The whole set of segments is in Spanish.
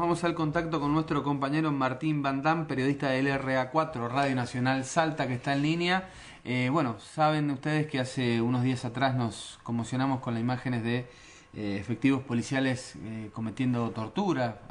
vamos al contacto con nuestro compañero Martín Bandán, periodista del RA4, Radio Nacional Salta, que está en línea. Eh, bueno, saben ustedes que hace unos días atrás nos conmocionamos con las imágenes de eh, efectivos policiales eh, cometiendo tortura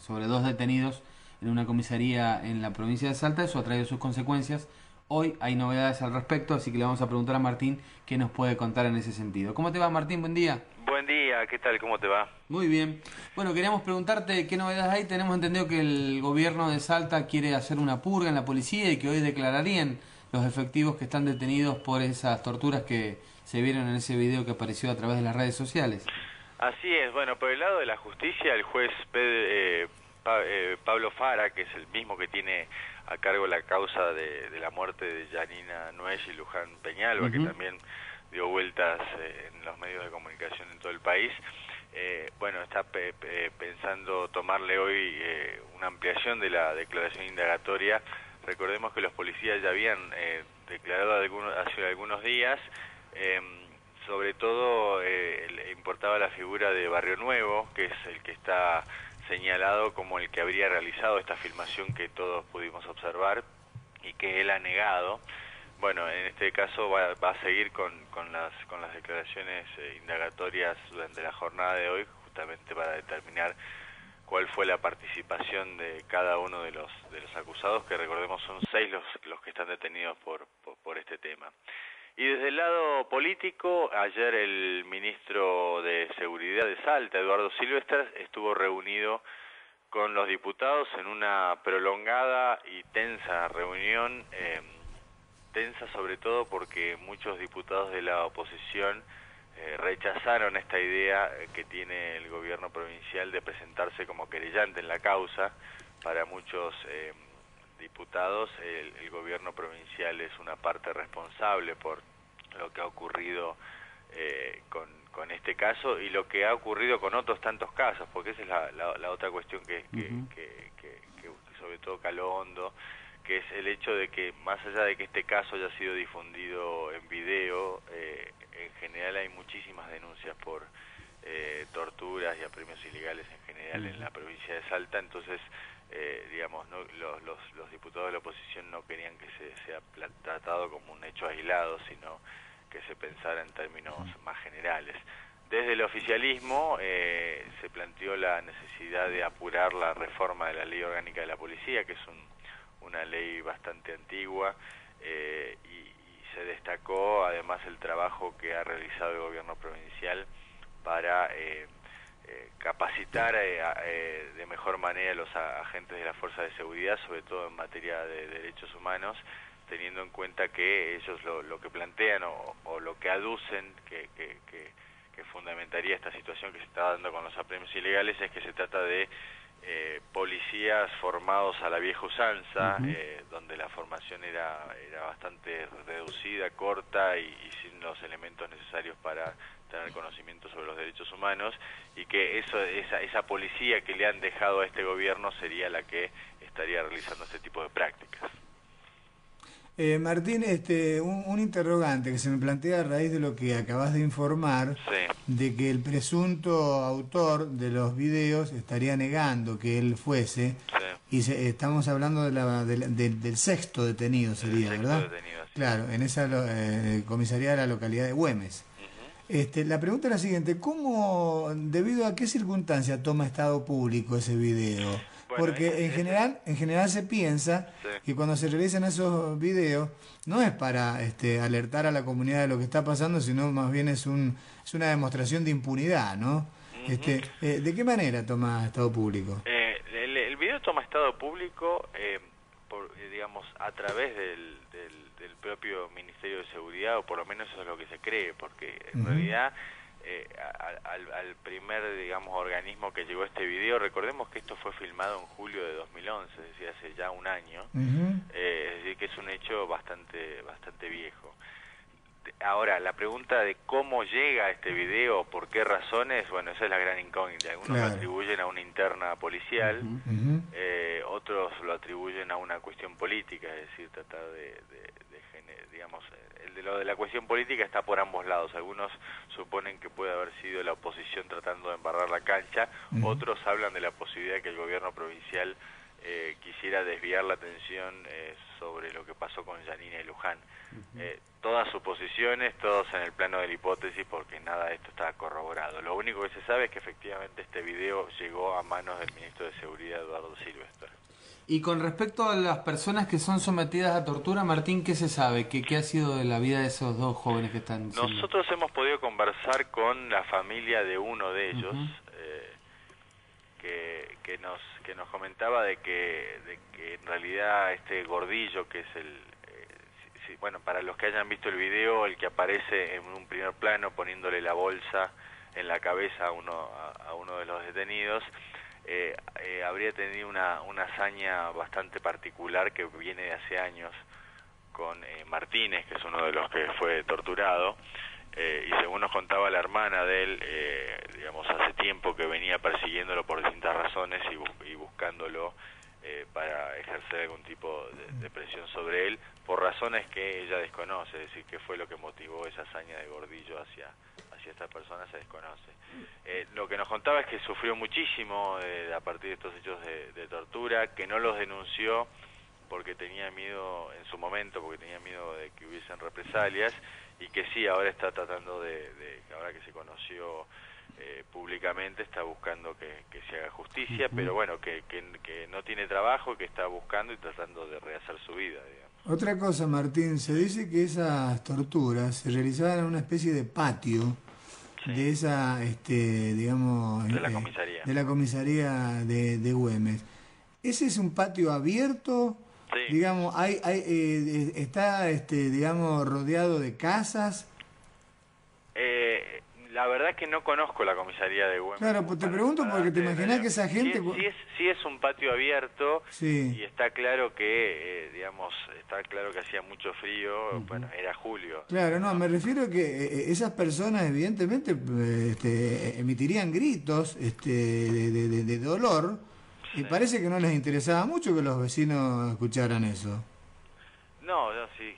sobre dos detenidos en una comisaría en la provincia de Salta. Eso ha traído sus consecuencias. Hoy hay novedades al respecto, así que le vamos a preguntar a Martín qué nos puede contar en ese sentido. ¿Cómo te va, Martín? Buen día. Buen día, ¿qué tal? ¿Cómo te va? Muy bien. Bueno, queríamos preguntarte qué novedades hay. Tenemos entendido que el gobierno de Salta quiere hacer una purga en la policía y que hoy declararían los efectivos que están detenidos por esas torturas que se vieron en ese video que apareció a través de las redes sociales. Así es. Bueno, por el lado de la justicia, el juez eh, eh, Pablo Fara, que es el mismo que tiene a cargo la causa de, la muerte de Janina Nuez y Luján Peñalba, que también dio vueltas eh, en los medios de comunicación en todo el país. Eh, bueno, está pensando tomarle hoy eh, una ampliación de la declaración indagatoria. Recordemos que los policías ya habían declarado algunos, hace algunos días, em, sobre todo le importaba la figura de Barrio Nuevo, que es el que está señalado como el que habría realizado esta filmación que todos pudimos observar y que él ha negado. Bueno, en este caso va, a seguir con, con, las, con las declaraciones eh, indagatorias durante la jornada de hoy, justamente para determinar cuál fue la participación de cada uno de los, de los acusados, que recordemos son seis los, los que están detenidos por, por, este tema. Y desde el lado político, ayer el ministro de Seguridad de Salta, Eduardo Silvestre, estuvo reunido con los diputados en una prolongada y tensa reunión. Eh, tensa sobre todo porque muchos diputados de la oposición eh, rechazaron esta idea eh, que tiene el gobierno provincial de presentarse como querellante en la causa. Para muchos eh, diputados el, gobierno provincial es una parte responsable por lo que ha ocurrido con, con, este caso y lo que ha ocurrido con otros tantos casos, porque esa es la, la, otra cuestión que, que, que, que, sobre todo caló hondo que es el hecho de que más allá de que este caso haya sido difundido en video, eh, en general hay muchísimas denuncias por eh, torturas y apremios ilegales en general en la provincia de Salta, entonces, eh, digamos, no, los, los, diputados de la oposición no querían que se sea tratado como un hecho aislado, sino que se pensara en términos más generales. Desde el oficialismo se planteó la necesidad de apurar la reforma de la ley orgánica de la policía, que es un una ley bastante antigua eh, y, se destacó además el trabajo que ha realizado el gobierno provincial para eh, eh, capacitar de mejor manera a los agentes de la fuerza de seguridad, sobre todo en materia de derechos humanos, teniendo en cuenta que ellos lo, que plantean o, lo que aducen que, que fundamentaría esta situación que se está dando con los apremios ilegales es que se trata de eh, policías formados a la vieja usanza, eh, donde la formación era, era bastante reducida, corta y, sin los elementos necesarios para tener conocimiento sobre los derechos humanos, y que eso, esa, esa policía que le han dejado a este gobierno sería la que estaría realizando este tipo de prácticas. Eh, Martín, este, un, interrogante que se me plantea a raíz de lo que acabas de informar, de que el presunto autor de los videos estaría negando que él fuese, y estamos hablando de la, del sexto detenido sería, ¿verdad? Claro, en esa eh, comisaría de la localidad de Güemes. Este, la pregunta es la siguiente, ¿cómo, debido a qué circunstancia toma estado público ese video? Porque en general, en general se piensa que cuando se realizan esos videos no es para este, alertar a la comunidad de lo que está pasando, sino más bien es, un, es una demostración de impunidad, ¿no? este, eh, ¿De qué manera toma Estado Público? Eh, el, el, video toma Estado Público, eh, por, digamos, a través del, del, propio Ministerio de Seguridad, o por lo menos eso es lo que se cree, porque en realidad eh, al, al, primer, digamos, organismo que llegó este video. Recordemos que esto fue filmado en julio de 2011, es decir, hace ya un año. eh, es decir, que es un hecho bastante, bastante viejo. Ahora, la pregunta de cómo llega este video, por qué razones, bueno, esa es la gran incógnita. Algunos lo atribuyen a una interna policial, eh, otros lo atribuyen a una cuestión política, es decir, tratar de digamos, el de lo de la cuestión política está por ambos lados. Algunos suponen que puede haber sido la oposición tratando de embarrar la cancha, otros hablan de la posibilidad de que el gobierno provincial eh, quisiera desviar la atención eh, sobre lo que pasó con Janina y Luján. Eh, todas suposiciones, todos en el plano de la hipótesis, porque nada de esto está corroborado. Lo único que se sabe es que efectivamente este video llegó a manos del ministro de Seguridad, Eduardo Silvestre. Y con respecto a las personas que son sometidas a tortura, Martín, ¿qué se sabe? ¿Qué, qué ha sido de la vida de esos dos jóvenes que están? Nosotros hemos podido conversar con la familia de uno de ellos, eh, que, que, nos, que nos comentaba de que, de que en realidad este gordillo, que es el... Eh, bueno, para los que hayan visto el video, el que aparece en un primer plano poniéndole la bolsa en la cabeza a uno, a uno de los detenidos, eh, eh, habría tenido una, una hazaña bastante particular que viene de hace años con eh, Martínez, que es uno de los que fue torturado, y según nos contaba la hermana de él, digamos, hace tiempo que venía persiguiéndolo por distintas razones y, buscándolo para ejercer algún tipo de, presión sobre él, por razones que ella desconoce, es decir, qué fue lo que motivó esa hazaña de Gordillo hacia, hacia esta persona se desconoce. Eh, lo que nos contaba es que sufrió muchísimo eh, a partir de estos hechos de, tortura, que no los denunció porque tenía miedo en su momento, porque tenía miedo de que hubiesen represalias, y que sí, ahora está tratando de, ahora que se conoció eh, públicamente, está buscando que, se haga justicia, pero bueno, que, que, no tiene trabajo, que está buscando y tratando de rehacer su vida. Otra cosa, Martín, se dice que esas torturas se realizaban en una especie de patio de esa, este, digamos... De la eh, comisaría. de la comisaría de, de Güemes. ¿Ese es un patio abierto? Sí. Digamos, hay, hay, eh, está, este, digamos, rodeado de casas. La verdad es que no conozco la comisaría de Güemes. Claro, pues te pregunto porque te imaginas que esa gente... Sí es, sí es, un patio abierto y está claro que, eh, digamos, está claro que hacía mucho frío, bueno, era julio. Claro, no, me refiero a que eh, eh, esas personas evidentemente este, emitirían gritos este, de, de, dolor y parece que no les interesaba mucho que los vecinos escucharan eso. No, no, sí,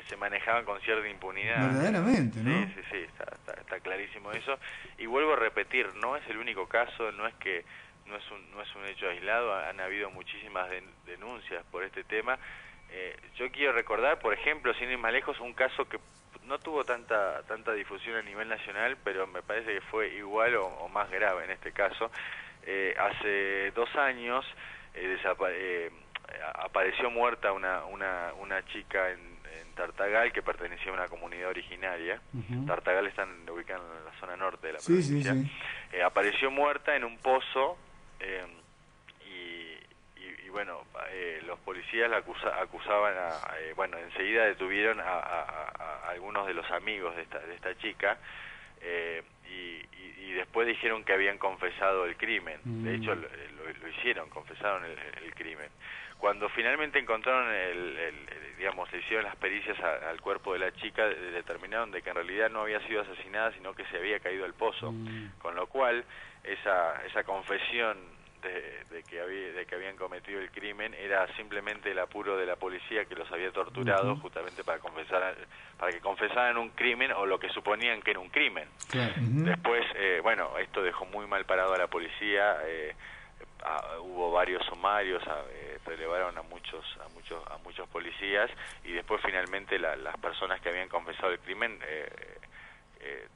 que se manejaban con cierta impunidad. Verdaderamente, ¿no? Sí, sí, sí, está, clarísimo eso. Y vuelvo a repetir, no es el único caso, no es que no es un, no es un hecho aislado, han habido muchísimas denuncias por este tema. Eh, yo quiero recordar, por ejemplo, sin ir más lejos, un caso que no tuvo tanta tanta difusión a nivel nacional, pero me parece que fue igual o, más grave en este caso. Eh, hace dos años eh, apareció muerta una, una, una chica en Tartagal, que pertenecía a una comunidad originaria. Tartagal está ubicada en la zona norte de la provincia. Eh, apareció muerta en un pozo eh, y, bueno, eh, los policías la acusaban, a, bueno, enseguida detuvieron a, algunos de los amigos de esta, de esta chica y, después dijeron que habían confesado el crimen. De hecho, mm. lo, hicieron, confesaron el crimen. Cuando finalmente encontraron, el, digamos, le hicieron las pericias al cuerpo de la chica, determinaron de que en realidad no había sido asesinada, sino que se había caído al pozo. Mm. Con lo cual, esa, esa confesión de, que había, de que habían cometido el crimen era simplemente el apuro de la policía que los había torturado justamente para confesar para que confesaran un crimen o lo que suponían que era un crimen. Después eh, bueno esto dejó muy mal parado a la policía eh, hubo varios sumarios, a, eh, relevaron a muchos, a muchos, a muchos policías y después finalmente las personas que habían confesado el crimen eh,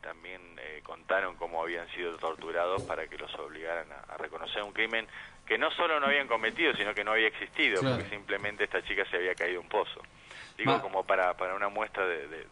eh, también contaron cómo habían sido torturados para que los obligaran a, reconocer un crimen que no solo no habían cometido, sino que no había existido, porque simplemente esta chica se había caído un pozo. Digo, como para, para una muestra de,